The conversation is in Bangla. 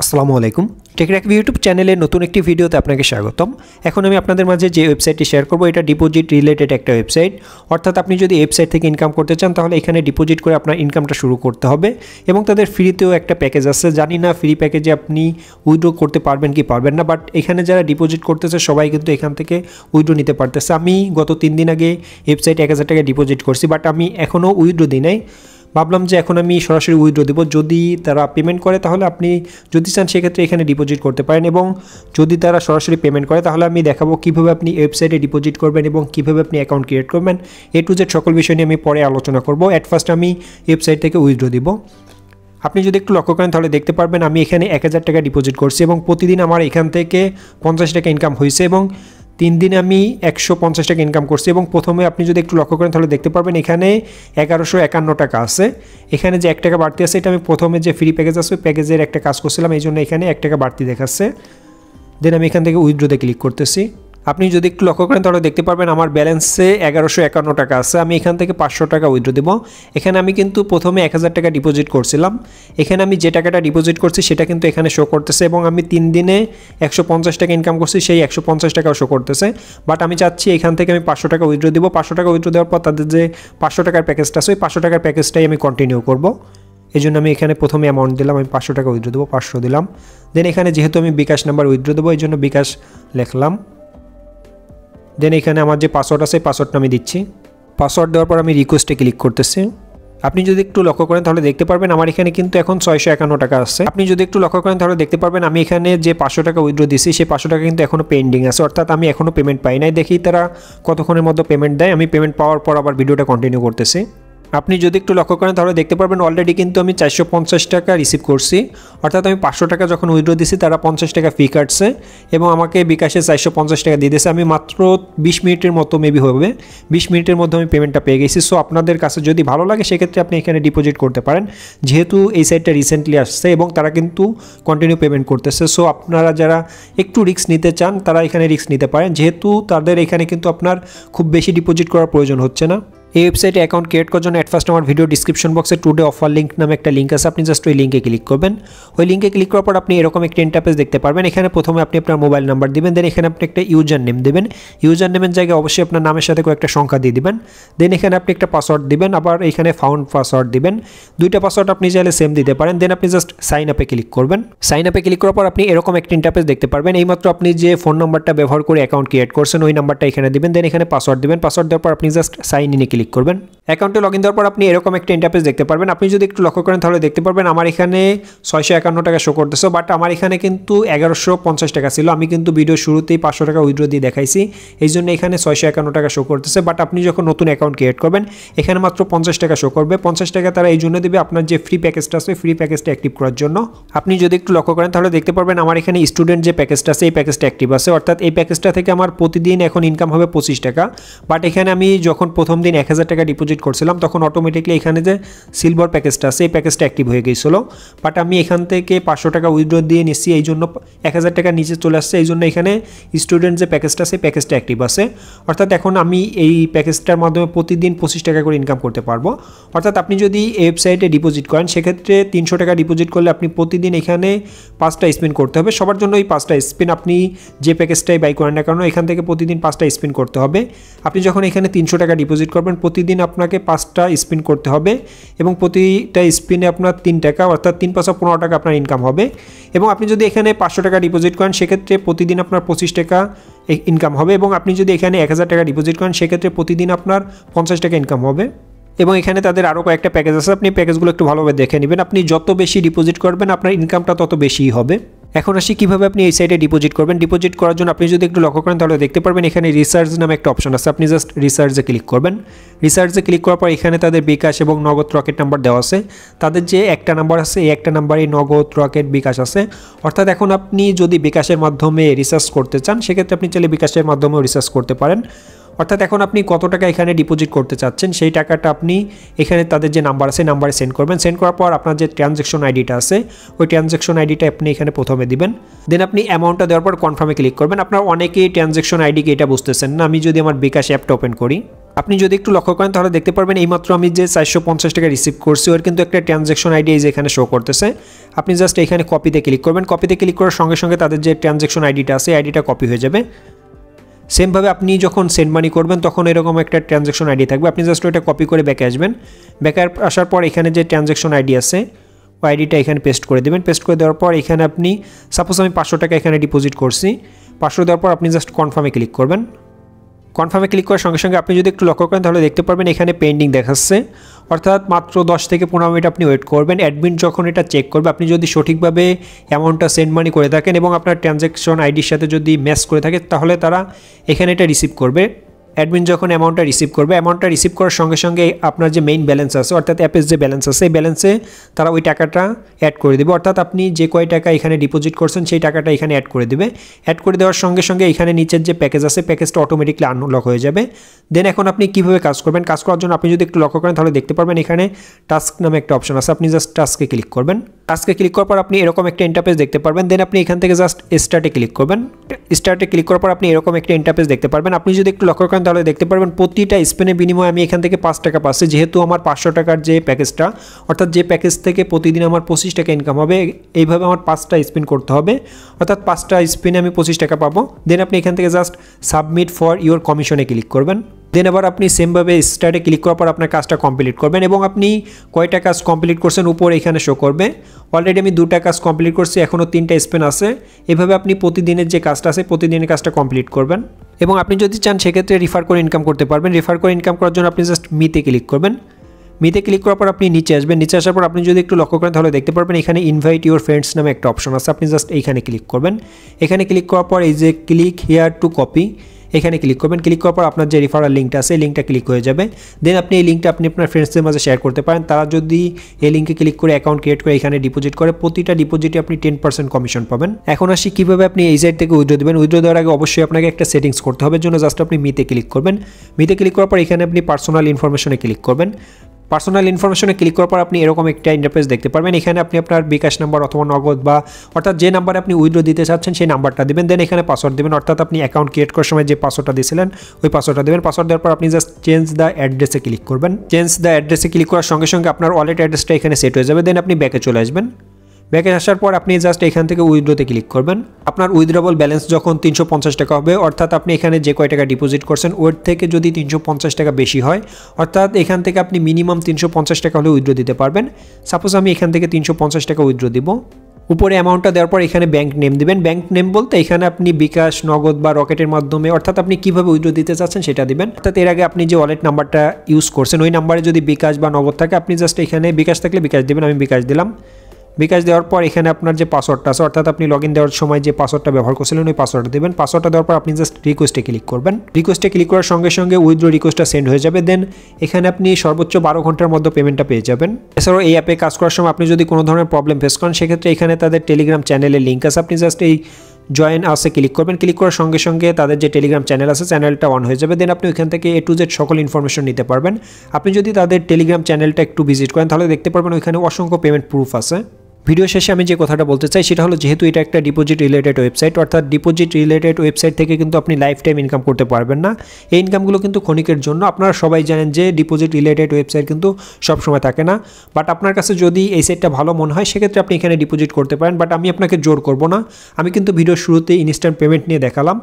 আসসালামু আলাইকুম। টেকরাক ইউটিউব চ্যানেলের নতুন একটি ভিডিওতে আপনাকে স্বাগতম। এখন আমি আপনাদের মাঝে যে ওয়েবসাইটটি শেয়ার করব, এটা ডিপোজিট রিলেটেড একটা ওয়েবসাইট। অর্থাৎ আপনি যদি ওয়েবসাইট থেকে ইনকাম করতে চান, তাহলে এখানে ডিপোজিট করে আপনার ইনকামটা শুরু করতে হবে এবং তাদের ফ্রিতেও একটা প্যাকেজ আছে। জানি না ফ্রি প্যাকেজে আপনি উইড্রো করতে পারবেন কি পারবেন না, বাট এখানে যারা ডিপোজিট করতেছে, সবাই কিন্তু এখান থেকে উইড্রো নিতে পারতেছে। আমি গত তিন দিন আগে ওয়েবসাইট এক হাজার টাকা ডিপোজিট করছি, বাট আমি এখনও উইড্রো দিই নাই। ভাবলাম যে এখন আমি সরাসরি উইথড্র দেবো। যদি তারা পেমেন্ট করে, তাহলে আপনি যদি চান সেক্ষেত্রে এখানে ডিপোজিট করতে পারেন এবং যদি তারা সরাসরি পেমেন্ট করে, তাহলে আমি দেখাবো কীভাবে আপনি ওয়েবসাইটে ডিপোজিট করবেন এবং কীভাবে আপনি অ্যাকাউন্ট ক্রিয়েট করবেন। এ টু জেড সকল বিষয় নিয়ে আমি পরে আলোচনা করব। অ্যাট ফার্স্ট আমি ওয়েবসাইট থেকে উইথড্র দিব। আপনি যদি একটু লক্ষ্য করেন, তাহলে দেখতে পারবেন আমি এখানে এক হাজার টাকা ডিপোজিট করছি এবং প্রতিদিন আমার এখান থেকে পঞ্চাশ টাকা ইনকাম হয়েছে এবং তিন দিনে আমি একশো পঞ্চাশ টাকা ইনকাম করছি এবং প্রথমে আপনি যদি একটু লক্ষ্য করেন তাহলে দেখতে পারবেন এখানে এগারোশো একান্ন টাকা আছে। এখানে যে এক টাকা বাড়তি আছে, এটা আমি প্রথমে যে ফ্রি প্যাকেজ আছে প্যাকেজের একটা কাজ করছিলাম, এই জন্য এখানে এক টাকা বাড়তি দেখাচ্ছে। দেন আমি এখান থেকে উইথড্রোতে ক্লিক করতেছি। আপনি যদি একটু লক্ষ্য করেন, তাহলে দেখতে পারবেন আমার ব্যালেন্সে এগারোশো একান্ন টাকা আছে। আমি এখান থেকে পাঁচশো টাকা উইথড্রো দেবো। এখানে আমি কিন্তু প্রথমে এক হাজার টাকা ডিপোজিট করছিলাম। এখানে আমি যে টাকাটা ডিপোজিট করছি, সেটা কিন্তু এখানে শো করতেছে এবং আমি তিন দিনে একশো পঞ্চাশ টাকা ইনকাম করছি, সেই একশো পঞ্চাশ টাকাও শো করতেছে। বাট আমি চাচ্ছি এখান থেকে আমি পাঁচশো টাকা উইথড্রো দেবো। পাঁচশো টাকা উইথড্রো দেওয়ার পর তাদের যে পাঁচশো টাকার প্যাকেজটা আছে, ওই পাঁচশো টাকার প্যাকেজটাই আমি কন্টিনিউ করব। এই জন্য আমি এখানে প্রথমে অ্যামাউন্ট দিলাম, আমি পাঁচশো টাকা উইথড্রো দেবো, পাঁচশো দিলাম। দেন এখানে যেহেতু আমি বিকাশ নাম্বার উইথড্রো দেবো, এই জন্য বিকাশ লিখলাম। দেন এখানে আমার যে পাসওয়ার্ড আছে পাসওয়ার্ডটা আমি দিচ্ছি। পাসওয়ার্ড দেওয়ার পর আমি রিকোয়েস্টে ক্লিক করতেছি। আপনি যদি একটু লক্ষ্য করেন, তাহলে দেখতে পারবেন আমার এখানে কিন্তু এখন ছয়শো একান্ন টাকা আছে। আপনি যদি একটু লক্ষ্য করেন, তাহলে দেখতে পারবেন আমি এখানে যে পাঁচশো টাকা উইথড্র দিচ্ছি সেই পাঁচশো টাকা কিন্তু এখনও পেন্ডিং আছে। অর্থাৎ আমি এখনও পেমেন্ট পাই নাই। দেখি তারা কতক্ষণের মধ্যে পেমেন্ট দেয়। আমি পেমেন্ট পাওয়ার পর আবার ভিডিওটা কন্টিনিউ করতেছি। আপনি যদি একটু লক্ষ্য করেন, তাহলে দেখতে পারবেন অলরেডি কিন্তু আমি চারশো পঞ্চাশ টাকা রিসিভ করছি। অর্থাৎ আমি পাঁচশো টাকা যখন উইড্রো দিছি, তারা পঞ্চাশ টাকা ফি কাটছে এবং আমাকে বিকাশে চারশো পঞ্চাশ টাকা দিয়ে দিয়েছে। আমি মাত্র বিশ মিনিটের মতো মেবি হবে, বিশ মিনিটের মধ্যে আমি পেমেন্টটা পেয়ে গেছি। সো আপনাদের কাছে যদি ভালো লাগে, সেক্ষেত্রে আপনি এখানে ডিপোজিট করতে পারেন। যেহেতু এই সাইটটা রিসেন্টলি আসছে এবং তারা কিন্তু কন্টিনিউ পেমেন্ট করতেছে। সো আপনারা যারা একটু রিস্ক নিতে চান, তারা এখানে রিস্ক নিতে পারেন। যেহেতু তাদের এখানে কিন্তু আপনার খুব বেশি ডিপোজিট করার প্রয়োজন হচ্ছে না। এই ওয়েবসাইটে অ্যাকাউন্ট ক্রিয়েট করার জন্য অ্যাট ফার্স্ট আমার ভিডিও ডিসক্রিপশন বক্সে টুডে অফার লিঙ্ক নামে একটা লিঙ্ক আছে, আপনি জাস্ট ওই লিঙ্কে ক্লিক করবেন। ওই লিঙ্কে ক্লিক করার পর আপনি এরকম একটা ইন্টারপেজ দেখতে পারবেন। এখানে প্রথমে আপনি আপনার মোবাইল নাম্বার দিবেন দেন এখানে আপনি একটা ইউজার নেম দেবেন। ইউজার নেমের জায়গায় অবশ্যই আপনার নামের সাথে কয়েকটা সংখ্যা দিয়ে দিবেন। দেন এখানে আপনি একটা পাসওয়ার্ড দিবেন, আবার এখানে ফাউন্ড পাসওয়ার্ড দিবেন। দুইটা পাসওয়ার্ড আপনি চাইলে সেম দিতে পারেন। দেন আপনি জাস্ট সাইন আপে ক্লিক করবেন। সাইন আপে ক্লিক করার পর আপনি এরকম একটা ইন্টারপেজ দেখতে পারবেন। এইমাত্র আপনি যে ফোন নাম্বারটা ব্যবহার করে অ্যাকাউন্ট ক্রিয়েট করছেন, ওই নাম্বারটা এখানে দিবেন। দেন এখানে পাসওয়ার্ড দিবেন। পাসওয়ার্ড দেওয়ার পর আপনি জাস্ট সাইন ইনে ক্লিক করবেন। অ্যাকাউন্টে লগ ইন দেওয়ার পর আপনি এরকম একটা ইন্টারপেস দেখতে পারবেন। আপনি যদি একটু লক্ষ্য করেন তাহলে দেখতে পারবেন আমার এখানে ছয়শো একান্ন টাকা শো করতেছে বাট আমার এখানে কিন্তু এগারোশো পঞ্চাশ টাকা ছিল। আমি কিন্তু ভিডিও শুরুতেই পাঁচশো টাকা উইড্রো দিয়ে দেখাইছি। এই জন্য এখানে ছয়শো একান্ন টাকা শো করতেছে বাট আপনি যখন নতুন অ্যাকাউন্ট ক্রিয়েট করবেন, এখানে মাত্র পঞ্চাশ টাকা শো করবে। পঞ্চাশ টাকা তারা এই জন্য দেবে আপনার যে ফ্রি প্যাকেজটা আছে ফ্রি প্যাকেজটা অ্যাক্টিভ করার জন্য। আপনি যদি একটু লক্ষ্য করেন তাহলে দেখতে পারবেন আমার এখানে স্টুডেন্ট যে প্যাকেজটা আছে, এই প্যাকেজটা অ্যাক্টিভ আছে। অর্থাৎ এই প্যাকেজটা থেকে আমার প্রতিদিন এখন ইনকাম হবে পঁচিশ টাকা। বাট এখানে আমি যখন প্রথম দিন এক হাজার টাকা ডিপোজিট করছিলাম, তখন অটোমেটিকলি এখানে যে সিলভার প্যাকেজটা আছে, এই প্যাকেজটা অ্যাক্টিভ হয়ে গিয়েছিল। বাট আমি এখান থেকে পাঁচশো টাকা উইথড্র দিয়ে নিচ্ছি, এই জন্য এক হাজার টাকা নিচে চলে আসছে, এই জন্য এখানে স্টুডেন্ট যে প্যাকেজটা আছে প্যাকেজটা অ্যাক্টিভ আছে। অর্থাৎ এখন আমি এই প্যাকেজটার মাধ্যমে প্রতিদিন পঁচিশ টাকা করে ইনকাম করতে পারব। অর্থাৎ আপনি যদি এই ওয়েবসাইটে ডিপোজিট করেন, সেক্ষেত্রে তিনশো টাকা ডিপোজিট করলে আপনি প্রতিদিন এখানে পাঁচটা স্পিন করতে হবে। সবার জন্য এই পাঁচটা স্পিন আপনি যে প্যাকেজটাই বাই করেন না কারণ এখান থেকে প্রতিদিন পাঁচটা স্পিন করতে হবে। আপনি যখন এখানে তিনশো টাকা ডিপোজিট করবেন প্রতিদিন আপনাকে পাঁচটা স্পিন করতে হবে এবং প্রতিটা স্পিনে আপনার তিন টাকা, অর্থাৎ তিন পাঁচশো পনেরো টাকা আপনার ইনকাম হবে। এবং আপনি যদি এখানে পাঁচশো টাকা ডিপোজিট করেন, সেক্ষেত্রে প্রতিদিন আপনার পঁচিশ টাকা ইনকাম হবে এবং আপনি যদি এখানে এক হাজার টাকা ডিপোজিট করেন, সেক্ষেত্রে প্রতিদিন আপনার পঞ্চাশ টাকা ইনকাম হবে। এবং এখানে তাদের আরও কয়েকটা প্যাকেজ আছে, আপনি প্যাকেজগুলো একটু ভালোভাবে দেখে নেবেন। আপনি যত বেশি ডিপোজিট করবেন, আপনার ইনকামটা তত বেশিই হবে। এখন আসি কীভাবে আপনি এই সাইটে ডিপোজিট করবেন। ডিপোজিট করার জন্য আপনি যদি একটু লক্ষ্য করেন, তাহলে দেখতে পারবেন এখানে রিসার্চ নামে একটা অপশন আছে। আপনি জাস্ট রিসার্চে ক্লিক করবেন। রিসার্চে ক্লিক করার পর এখানে তাদের বিকাশ এবং নগদ রকেট নাম্বার দেওয়া আছে। তাদের যে একটা নাম্বার আছে, এই একটা নাম্বারে নগদ রকেট বিকাশ আছে। অর্থাৎ এখন আপনি যদি বিকাশের মাধ্যমে রিসার্চ করতে চান, সেক্ষেত্রে আপনি চাইলে বিকাশের মাধ্যমেও রিসার্চ করতে পারেন। অর্থাৎ এখন আপনি কত টাকা এখানে ডিপোজিট করতে চাচ্ছেন, সেই টাকাটা আপনি এখানে তাদের যে নাম্বার আছে নাম্বারে সেন্ড করবেন। সেন্ড করার পর আপনার যে ট্রানজ্যাকশন আইডিটা আছে, ওই ট্রানজ্যাকশন আইডিটা আপনি এখানে প্রথমে দিবেন। দেন আপনি অ্যামাউন্টটা দেওয়ার পর কনফার্মে ক্লিক করবেন। আপনার অনেকেই ট্রানজ্যাকশন আইডিকে এটা বুঝতেছেন না। আমি যদি আমার বিকাশ অ্যাপটা ওপেন করি, আপনি যদি একটু লক্ষ্য করেন, তাহলে দেখতে পারবেন এইমাত্র আমি যে চারশো পঞ্চাশ টাকা রিসিভ করছি, ওর কিন্তু একটা ট্রানজ্যাকশন আইডি এই যে এখানে শো করতেছে। আপনি জাস্ট এখানে কপিতে ক্লিক করবেন। কপিতে ক্লিক করার সঙ্গে সঙ্গে তাদের যে ট্রানজ্যাকশন আইডিটা আছে আইডিটা কপি হয়ে যাবে। সেমভাবে আপনি যখন সেন্ড মানি করবেন, তখন এরকম একটা ট্রানজ্যাকশন আইডি থাকবে। আপনি জাস্ট ওইটা কপি করে ব্যাকে আসবেন। ব্যাকে আসার পর এখানে যে ট্রানজ্যাকশন আইডি আছে, ওই আইডিটা এখানে পেস্ট করে দেবেন। পেস্ট করে দেওয়ার পর এখানে আপনি সাপোজ আমি পাঁচশো টাকা এখানে ডিপোজিট করছি, পাঁচশো দেওয়ার পর আপনি জাস্ট কনফার্মে ক্লিক করবেন। কনফার্মে ক্লিক করার সঙ্গে সঙ্গে আপনি যদি একটু লক্ষ্য করেন, তাহলে দেখতে পারবেন এখানে পেন্ডিং দেখাচ্ছে। অর্থাৎ মাত্র দশ থেকে পনেরো মিনিট আপনি ওয়েট করবেন। অ্যাডমিন যখন এটা চেক করবে, আপনি যদি সঠিকভাবে অ্যামাউন্টটা সেন্ড মানি করে থাকেন এবং আপনার ট্রানজ্যাকশন আইডির সাথে যদি ম্যাচ করে থাকে, তাহলে তারা এখানে এটা রিসিভ করবে। অ্যাডমিন যখন অ্যামাউন্টটা রিসিভ করবে অ্যামাউন্টটা রিসিভ করার সঙ্গে সঙ্গে আপনার যে মেইন ব্যালেন্স আছে, অর্থাৎ অ্যাপের যে ব্যালেন্স আছে এই ব্যালেন্সে তারা ওই টাকাটা অ্যাড করে দেবে। অর্থাৎ আপনি যে কয় টাকা এখানে ডিপোজিট করছেন, সেই টাকাটা এখানে অ্যাড করে দেবে। অ্যাড করে দেওয়ার সঙ্গে সঙ্গে এখানে নিচের যে প্যাকেজ আছে প্যাকেজটা অটোমেটিকলি আনলক হয়ে যাবে। দেন এখন আপনি কীভাবে কাজ করবেন? কাজ করার জন্য আপনি যদি একটু লক্ষ্য করেন, তাহলে দেখতে পারবেন এখানে টাস্ক নামে একটা অপশন আছে। আপনি জাস্ট টাস্কে ক্লিক করবেন। টাস্কে ক্লিক করার পর আপনি এরকম একটা ইন্টারপেজ দেখতে পারবেন। দেন আপনি এখান থেকে জাস্ট স্টার্টে ক্লিক করবেন। স্টার্টে ক্লিক করার পর আপনি এরকম একটা ইন্টারপেজ দেখতে পারবেন। আপনি যদি একটু লক্ষ্য করেন তাহলে দেখতে পারবেন প্রতিটা স্পেনের বিনিময়ে আমি এখান থেকে পাঁচ টাকা পাচ্ছি। যেহেতু আমার পাঁচশো টাকার যে প্যাকেজটা, অর্থাৎ যে প্যাকেজ থেকে প্রতিদিন আমার পঁচিশ টাকা ইনকাম হবে, এইভাবে আমার পাঁচটা স্পেন করতে হবে। অর্থাৎ পাঁচটা স্পিনে আমি পঁচিশ টাকা পাবো। দেন আপনি এখান থেকে জাস্ট সাবমিট ফর ইউর কমিশনে ক্লিক করবেন। দেন আবার আপনি সেমভাবে স্টার্টে ক্লিক করার পর আপনার কাজটা কমপ্লিট করবেন এবং আপনি কয়টা কাজ কমপ্লিট করছেন উপর এখানে শো করবে। অলরেডি আমি দুটা কাজ কমপ্লিট করছি এখনও তিনটা স্পেন আছে। এভাবে আপনি প্রতিদিনের যে কাজটা আছে, প্রতিদিনের কাজটা কমপ্লিট করবেন। এবং আপনি যদি চান, সেক্ষেত্রে রিফার করে ইনকাম করতে পারবেন। রিফার করে ইনকাম করার জন্য আপনি জাস্ট মিতে ক্লিক করবেন। মিতে ক্লিক করার পর আপনি নিচে আসবেন। নিচে আসার পর আপনি যদি একটু লক্ষ্য করেন, তাহলে দেখতে পারবেন এখানে ইনভাইট ইউর ফ্রেন্ডস নামে একটা অপশন আছে। আপনি জাস্ট এইখানে ক্লিক করবেন। এখানে ক্লিক করার পর এই যে ক্লিক হেয়ার টু কপি এখানে ক্লিক করবেন। ক্লিক করার পর আপনার যে রিফারাল লিঙ্কটা আছে লিঙ্কটা ক্লিক হয়ে যাবে। দেন আপনি এই লিঙ্কটা আপনি আপনার ফ্রেন্ডসদের মাঝে শেয়ার করতে পারেন। তারা যদি এই লিঙ্কে ক্লিক করে অ্যাকাউন্ট ক্রিয়েট করে এখানে ডিপোজিট করে, প্রতিটা ডিপোজিটে আপনি টেন পার্সেন্ট কমিশন পাবেন। এখন আসি কীভাবে আপনি এই সাইড থেকে উইড্রো দেবেন। উইড্রো দেওয়ার আগে অবশ্যই আপনাকে একটা সেটিংস করতে হবে। জন্য জাস্ট আপনি মিতে ক্লিক করবেন। মিতে ক্লিক করার পর এখানে আপনি পার্সোনাল ইনফরমেশনে ক্লিক করবেন। পার্সোনাল ইনফরমেশনে ক্লিক করার পর আপনি এরকম একটা ইন্টারফেস দেখতে পারবেন। এখানে আপনি আপনার বিকাশ নাম্বার অথবা নগদ বা অর্থাৎ যে নাম্বারে আপনি উইড্রো দিতে চাচ্ছেন, সেই নাম্বারটা দেবেন। দেন এখানে পাসওয়ার্ড দেবেন। অর্থাৎ আপনি অ্যাকাউন্ট ক্রিয়েট করার সময় যে পাসওয়ার্ডটা দিয়েছিলেন, ওই পাসওয়ার্ডটা দেবেন। পাসওয়ার্ড দেওয়ার পর আপনি জাস্ট চেঞ্জ দ্য অ্যাড্রেসে ক্লিক করবেন। চেঞ্জ দ্য অ্যাড্রেসে ক্লিক করার সঙ্গে সঙ্গে আপনার ওয়ালেট অ্যাড্রেসটা এখানে সেট হয়ে যাবে। দেন আপনি ব্যাকে চলে আসবেন। ব্যাকে আসার পর আপনি জাস্ট এখান থেকে উইথড্রোতে ক্লিক করবেন। আপনার উইথড্রবল ব্যালেন্স যখন তিনশো পঞ্চাশ টাকা হবে, অর্থাৎ আপনি এখানে যে কয় টাকা ডিপোজিট করছেন, ওর থেকে যদি তিনশো পঞ্চাশ টাকা বেশি হয়, অর্থাৎ এখান থেকে আপনি মিনিমাম তিনশো পঞ্চাশ টাকা হলে উইথড্রো দিতে পারবেন। সাপোজ আমি এখান থেকে তিনশো পঞ্চাশ টাকা উইথড্রো দিব। উপরে অ্যামাউন্টটা দেওয়ার পর এখানে ব্যাংক নেম দিবেন। ব্যাংক নেম বলতে এখানে আপনি বিকাশ, নগদ বা রকেটের মাধ্যমে, অর্থাৎ আপনি কীভাবে উইথড্র দিতে চাচ্ছেন সেটা দিবেন। অর্থাৎ এর আগে আপনি যে ওয়ালেট নাম্বারটা ইউজ করছেন, ওই নাম্বারে যদি বিকাশ বা নগদ থাকে, আপনি জাস্ট এখানে বিকাশ থাকলে বিকাশ দেবেন, আমি বিকাশ দিলাম। বিকাশ দেওয়ার পর এখানে আপনার যে পাসওয়ার্ডটা আছে, অর্থাৎ আপনি লগ দেওয়ার সময় যে পাসওয়ার্ডটা ব্যবহার করছিলেন, ওই পাসওয়ার্ডটা দেবেন। পাসওয়ার্ডটা দেওয়ার পর আপনি জাস্ট রিকোয়েস্টে ক্লিক করবেন। রিকোয়েস্টে ক্লিক করার সঙ্গে সঙ্গে উইথড্র রিকোয়েস্টটা সেন্ড হয়ে যাবে। দেন এখানে আপনি সর্বোচ্চ বারো ঘণ্টার মধ্যে পেমেন্টটা পেয়ে যাবেন। এছাড়াও এই অ্যাপে কাজ করার সময় আপনি যদি কোনো ধরনের প্রবলেম ফেস করেন, সেক্ষেত্রে এখানে তাদের টেলিগ্রাম চ্যানেলের লিঙ্ক আছে। আপনি জাস্ট এই জয়েন আসে ক্লিক করবেন। ক্লিক করার সঙ্গে সঙ্গে তাদের যে টেলিগ্রাম চ্যানেল আছে চ্যানেলটা অন হয়ে যাবে। দেন আপনি ওইখান থেকে এ টু জেড সকল ইনফরমেশন নিতে পারবেন। আপনি যদি তাদের টেলিগ্রাম চ্যানেলটা একটু ভিজিট করেন, তাহলে দেখতে পারবেন ওইখানে অসংখ্য পেমেন্ট প্রুফ আছে। ভিডিও শেষে আমি যে কথাটা বলতে চাই, সেটা হলো যেহেতু এটা একটা ডিপোজিট রিলেটেড ওয়েবসাইট অর্থাৎ ডিপোজিট রিলেটেড ওয়েবসাইট থেকে কিন্তু আপনি লাইফ টাইম ইনকাম করতে পারবেন না। এই ইনকামগুলো কিন্তু ক্ষণিকের জন্য, আপনারা সবাই জানেন যে ডিপোজিট রিলেটেড ওয়েবসাইট কিন্তু সবসময় থাকে না। বাট আপনার কাছে যদি এই সাইটটা ভালো মনে হয়, সেক্ষেত্রে আপনি এখানে ডিপোজিট করতে পারেন। বাট আমি আপনাকে জোর করব না। আমি কিন্তু ভিডিওর শুরুতে ইনস্ট্যান্ট পেমেন্ট নিয়ে দেখালাম।